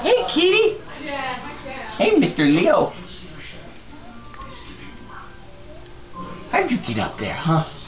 Hey, kitty. Hey, Mr. Leo. How'd you get up there, huh?